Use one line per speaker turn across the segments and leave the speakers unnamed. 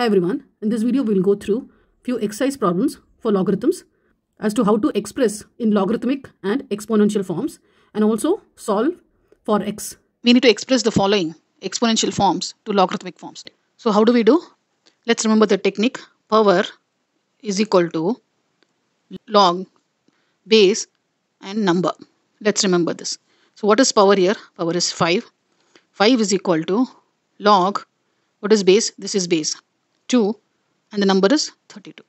Hi everyone, in this video we will go through few exercise problems for logarithms as to how to express in logarithmic and exponential forms and also solve for x.
we need to express the following exponential forms to logarithmic forms. So how do we do? Let's remember the technique. Power is equal to log base and number. Let's remember this. So what is power here? Power is 5. 5 is equal to log, what is base? This is base. 2 and the number is 32.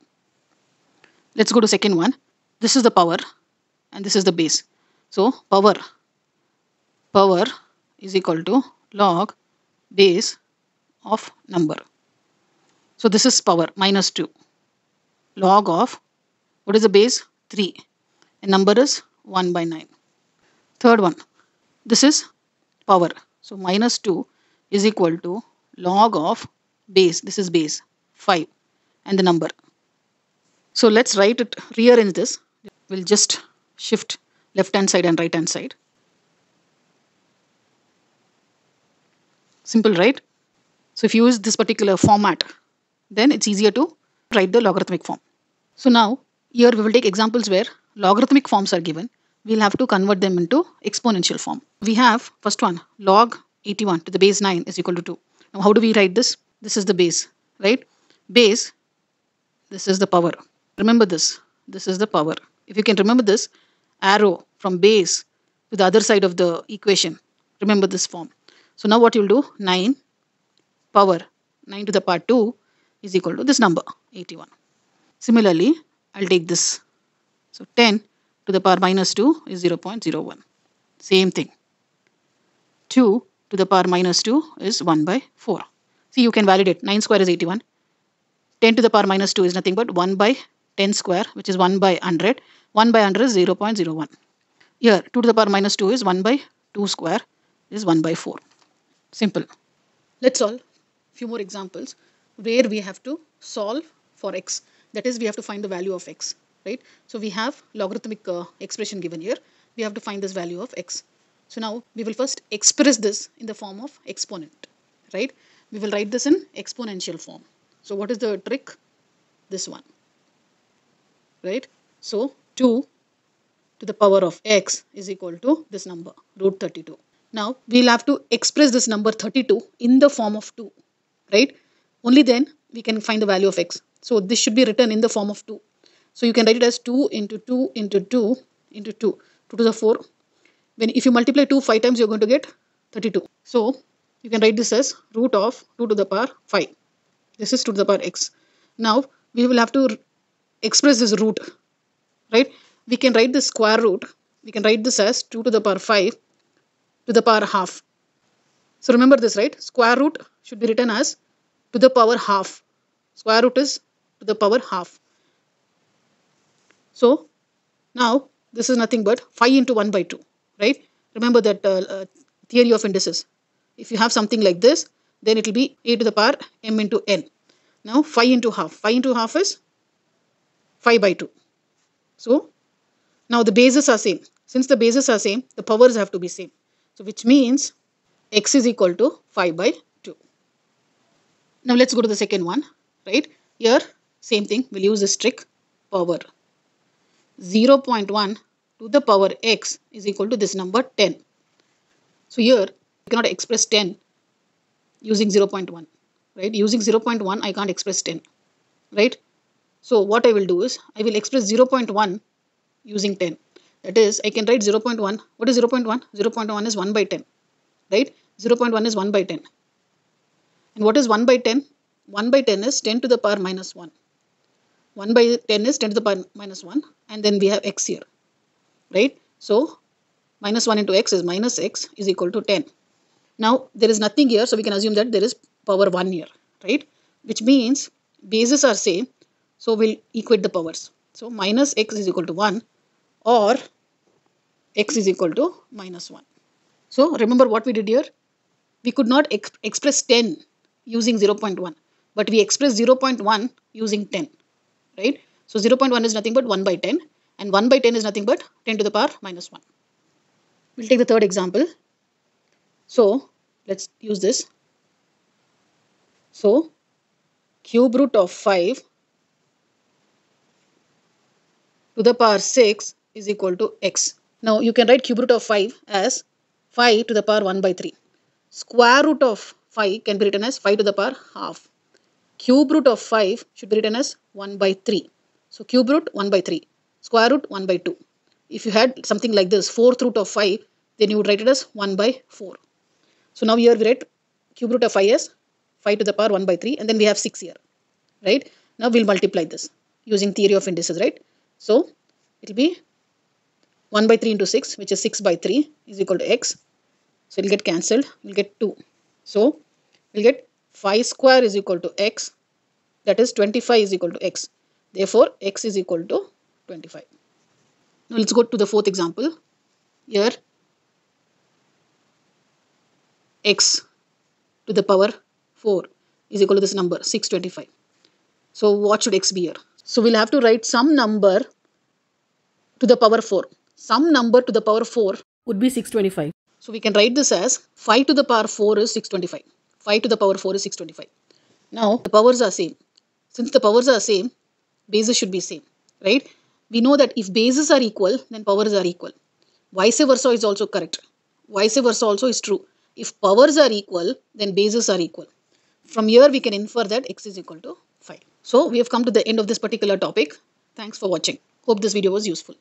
Let's go to second one. This is the power and this is the base. So power, power is equal to log base of number. So this is power minus 2. Log of, what is the base? 3. And number is 1 by 9. Third one, this is power. So minus 2 is equal to log of base. This is base 5 and the number. So let's write it, rearrange this. We'll just shift left hand side and right hand side. Simple, right? So if you use this particular format, then it's easier to write the logarithmic form. So now here we will take examples where logarithmic forms are given. We'll have to convert them into exponential form. We have first one log 81 to the base 9 is equal to 2. Now how do we write this? This is the base, right? Base, this is the power. Remember this. This is the power. If you can remember this arrow from base to the other side of the equation, remember this form. So now what you'll do? 9 power 9 to the power 2 is equal to this number 81. Similarly, I'll take this. So 10 to the power minus 2 is 0.01. Same thing. 2 to the power minus 2 is 1 by 4. See, you can validate. 9 square is 81. 10 to the power minus 2 is nothing but 1 by 10 square, which is 1 by 100. 1 by 100 is 0.01. Here, 2 to the power minus 2 is 1 by 2 square, is 1 by 4. Simple. Let's solve few more examples where we have to solve for x. That is, we have to find the value of x, right? So we have logarithmic uh, expression given here. We have to find this value of x. So now we will first express this in the form of exponent, right? We will write this in exponential form. So what is the trick? This one, right? So 2 to the power of x is equal to this number, root 32. Now we'll have to express this number 32 in the form of 2, right? Only then we can find the value of x. So this should be written in the form of 2. So you can write it as 2 into 2 into 2 into 2, 2 to the 4. When if you multiply 2 5 times, you're going to get 32. So you can write this as root of 2 to the power 5. This is 2 to the power x. Now we will have to express this root, right? We can write the square root. We can write this as 2 to the power 5 to the power half. So remember this, right? Square root should be written as to the power half. Square root is to the power half. So now this is nothing but 5 into 1 by 2, right? Remember that uh, uh, theory of indices. If you have something like this, then it will be a to the power m into n. Now 5 into half. 5 into half is 5 by 2. So now the bases are same. Since the bases are same, the powers have to be same. So which means x is equal to 5 by 2. Now let's go to the second one, right? Here, same thing, we'll use this trick, power. 0.1 to the power x is equal to this number 10. So here, I cannot express 10 using 0.1, right? Using 0.1, I can't express 10, right? So what I will do is, I will express 0.1 using 10. That is, I can write 0.1. What is 0.1? 0.1 is 1 by 10, right? 0.1 is 1 by 10. And what is 1 by 10? 1 by 10 is 10 to the power minus 1. 1 by 10 is 10 to the power minus 1. And then we have x here, right? So, minus 1 into x is minus x is equal to 10. Now, there is nothing here, so we can assume that there is power 1 here, right? Which means bases are same, so we'll equate the powers. So, minus x is equal to 1 or x is equal to minus 1. So remember what we did here? We could not ex express 10 using 0.1 but we express 0.1 using 10 right. So 0.1 is nothing but 1 by 10 and 1 by 10 is nothing but 10 to the power minus 1. We'll take the third example. So let's use this. So cube root of 5 to the power 6 is equal to x. Now you can write cube root of 5 as 5 to the power 1 by 3. Square root of 5 can be written as 5 to the power half. Cube root of 5 should be written as 1 by 3. So cube root 1 by 3. Square root 1 by 2. If you had something like this, fourth root of 5, then you would write it as 1 by 4. So now here we write cube root of 5 is 5 to the power 1 by 3 and then we have 6 here. Right? Now we'll multiply this using theory of indices, right? So it will be 1 by 3 into 6 which is 6 by 3 is equal to x. So it will get cancelled. We'll get 2. So we'll get 5 square is equal to x. That is 25 is equal to x. Therefore, x is equal to 25. Now let's go to the fourth example. Here x to the power 4 is equal to this number 625. So what should x be here? So we'll have to write some number to the power 4. Some number to the power 4
would be 625.
So we can write this as 5 to the power 4 is 625. 5 to the power 4 is 625. Now the powers are same. Since the powers are same, bases should be same, right? We know that if bases are equal, then powers are equal. Vice versa is also correct. Vice versa also is true. If powers are equal, then bases are equal. From here, we can infer that x is equal to 5. So, we have come to the end of this particular topic. Thanks for watching. Hope this video was useful.